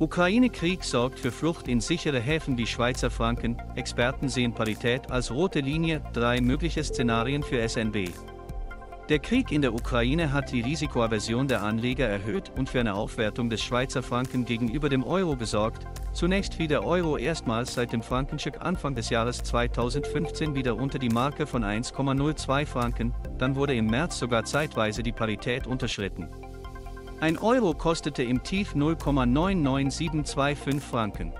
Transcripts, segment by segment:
Ukraine-Krieg sorgt für Flucht in sichere Häfen wie Schweizer Franken, Experten sehen Parität als rote Linie, drei mögliche Szenarien für SNB. Der Krieg in der Ukraine hat die Risikoaversion der Anleger erhöht und für eine Aufwertung des Schweizer Franken gegenüber dem Euro gesorgt. Zunächst fiel der Euro erstmals seit dem Frankenstück Anfang des Jahres 2015 wieder unter die Marke von 1,02 Franken, dann wurde im März sogar zeitweise die Parität unterschritten. Ein Euro kostete im Tief 0,99725 Franken.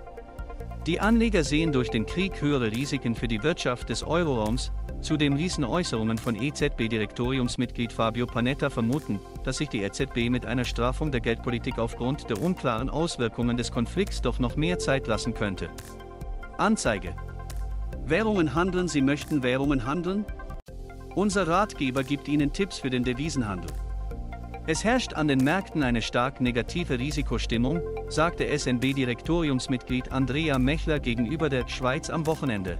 Die Anleger sehen durch den Krieg höhere Risiken für die Wirtschaft des Euroraums, Zudem ließen Äußerungen von EZB-Direktoriumsmitglied Fabio Panetta vermuten, dass sich die EZB mit einer Strafung der Geldpolitik aufgrund der unklaren Auswirkungen des Konflikts doch noch mehr Zeit lassen könnte. Anzeige. Währungen handeln, Sie möchten Währungen handeln? Unser Ratgeber gibt Ihnen Tipps für den Devisenhandel. Es herrscht an den Märkten eine stark negative Risikostimmung, sagte SNB-Direktoriumsmitglied Andrea Mechler gegenüber der Schweiz am Wochenende.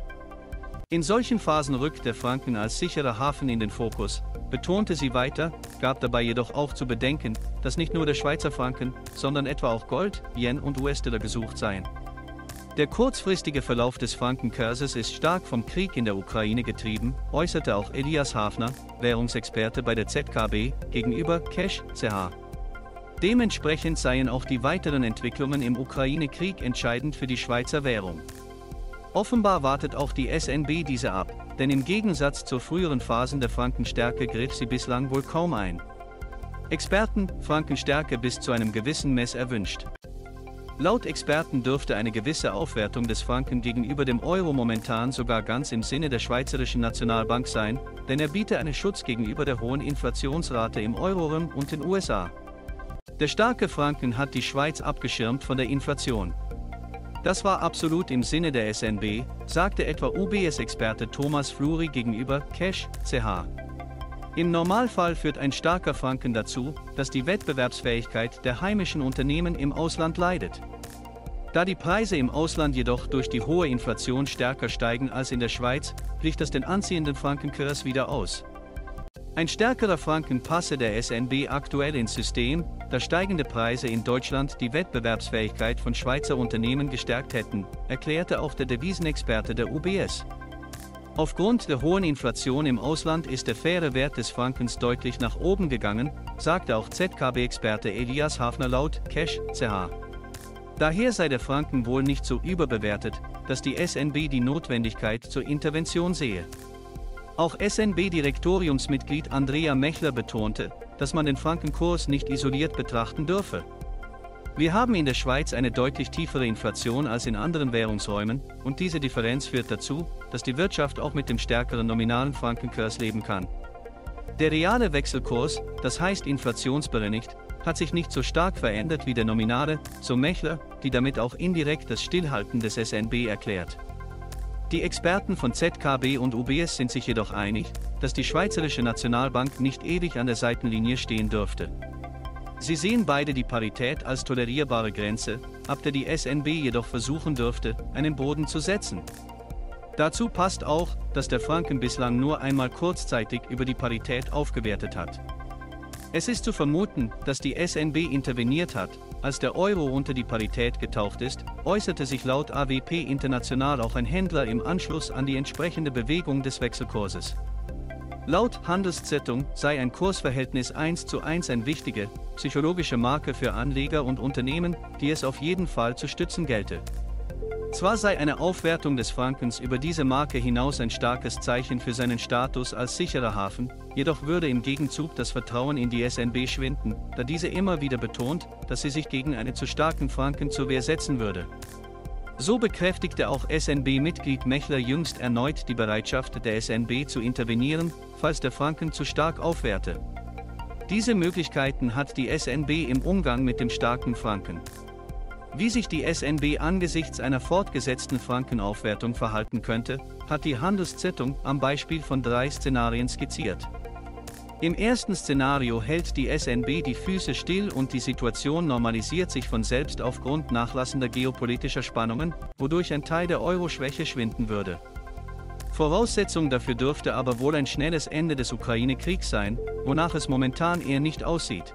In solchen Phasen rückt der Franken als sicherer Hafen in den Fokus, betonte sie weiter, gab dabei jedoch auch zu bedenken, dass nicht nur der Schweizer Franken, sondern etwa auch Gold, Yen und US-Dollar gesucht seien. Der kurzfristige Verlauf des Frankenkurses ist stark vom Krieg in der Ukraine getrieben, äußerte auch Elias Hafner, Währungsexperte bei der ZKB, gegenüber Cash CH. Dementsprechend seien auch die weiteren Entwicklungen im Ukraine-Krieg entscheidend für die Schweizer Währung. Offenbar wartet auch die SNB diese ab, denn im Gegensatz zur früheren Phasen der Frankenstärke griff sie bislang wohl kaum ein. Experten, Frankenstärke bis zu einem gewissen Mess erwünscht. Laut Experten dürfte eine gewisse Aufwertung des Franken gegenüber dem Euro momentan sogar ganz im Sinne der Schweizerischen Nationalbank sein, denn er biete einen Schutz gegenüber der hohen Inflationsrate im Euroraum und den USA. Der starke Franken hat die Schweiz abgeschirmt von der Inflation. Das war absolut im Sinne der SNB, sagte etwa UBS-Experte Thomas Fluri gegenüber Cash CH. Im Normalfall führt ein starker Franken dazu, dass die Wettbewerbsfähigkeit der heimischen Unternehmen im Ausland leidet. Da die Preise im Ausland jedoch durch die hohe Inflation stärker steigen als in der Schweiz, bricht das den anziehenden Frankenkurs wieder aus. Ein stärkerer Franken passe der SNB aktuell ins System, da steigende Preise in Deutschland die Wettbewerbsfähigkeit von Schweizer Unternehmen gestärkt hätten, erklärte auch der Devisenexperte der UBS. Aufgrund der hohen Inflation im Ausland ist der faire Wert des Frankens deutlich nach oben gegangen, sagte auch ZKB-Experte Elias Hafner laut Cash CH. Daher sei der Franken wohl nicht so überbewertet, dass die SNB die Notwendigkeit zur Intervention sehe. Auch SNB-Direktoriumsmitglied Andrea Mechler betonte, dass man den Frankenkurs nicht isoliert betrachten dürfe. Wir haben in der Schweiz eine deutlich tiefere Inflation als in anderen Währungsräumen, und diese Differenz führt dazu, dass die Wirtschaft auch mit dem stärkeren nominalen Frankenkurs leben kann. Der reale Wechselkurs, das heißt inflationsbereinigt, hat sich nicht so stark verändert wie der nominale, so Mechler, die damit auch indirekt das Stillhalten des SNB erklärt. Die Experten von ZKB und UBS sind sich jedoch einig, dass die Schweizerische Nationalbank nicht ewig an der Seitenlinie stehen dürfte. Sie sehen beide die Parität als tolerierbare Grenze, ab der die SNB jedoch versuchen dürfte, einen Boden zu setzen. Dazu passt auch, dass der Franken bislang nur einmal kurzzeitig über die Parität aufgewertet hat. Es ist zu vermuten, dass die SNB interveniert hat, als der Euro unter die Parität getaucht ist, äußerte sich laut AWP International auch ein Händler im Anschluss an die entsprechende Bewegung des Wechselkurses. Laut Handelszeitung sei ein Kursverhältnis 1 zu 1 ein wichtige, psychologische Marke für Anleger und Unternehmen, die es auf jeden Fall zu stützen gelte. Zwar sei eine Aufwertung des Frankens über diese Marke hinaus ein starkes Zeichen für seinen Status als sicherer Hafen, jedoch würde im Gegenzug das Vertrauen in die SNB schwinden, da diese immer wieder betont, dass sie sich gegen einen zu starken Franken zur Wehr setzen würde. So bekräftigte auch SNB-Mitglied Mechler jüngst erneut die Bereitschaft der SNB zu intervenieren, falls der Franken zu stark aufwerte. Diese Möglichkeiten hat die SNB im Umgang mit dem starken Franken. Wie sich die SNB angesichts einer fortgesetzten Frankenaufwertung verhalten könnte, hat die Handelszeitung am Beispiel von drei Szenarien skizziert. Im ersten Szenario hält die SNB die Füße still und die Situation normalisiert sich von selbst aufgrund nachlassender geopolitischer Spannungen, wodurch ein Teil der Euro-Schwäche schwinden würde. Voraussetzung dafür dürfte aber wohl ein schnelles Ende des Ukraine-Kriegs sein, wonach es momentan eher nicht aussieht.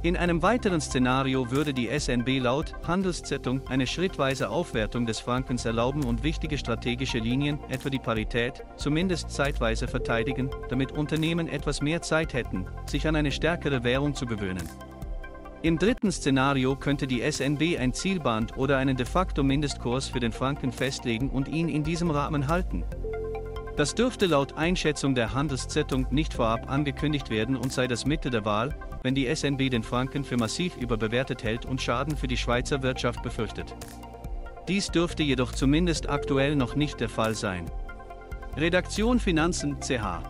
In einem weiteren Szenario würde die SNB laut Handelszeitung eine schrittweise Aufwertung des Frankens erlauben und wichtige strategische Linien, etwa die Parität, zumindest zeitweise verteidigen, damit Unternehmen etwas mehr Zeit hätten, sich an eine stärkere Währung zu gewöhnen. Im dritten Szenario könnte die SNB ein Zielband oder einen de facto Mindestkurs für den Franken festlegen und ihn in diesem Rahmen halten. Das dürfte laut Einschätzung der Handelszeitung nicht vorab angekündigt werden und sei das Mittel der Wahl, wenn die SNB den Franken für massiv überbewertet hält und Schaden für die Schweizer Wirtschaft befürchtet. Dies dürfte jedoch zumindest aktuell noch nicht der Fall sein. Redaktion Finanzen CH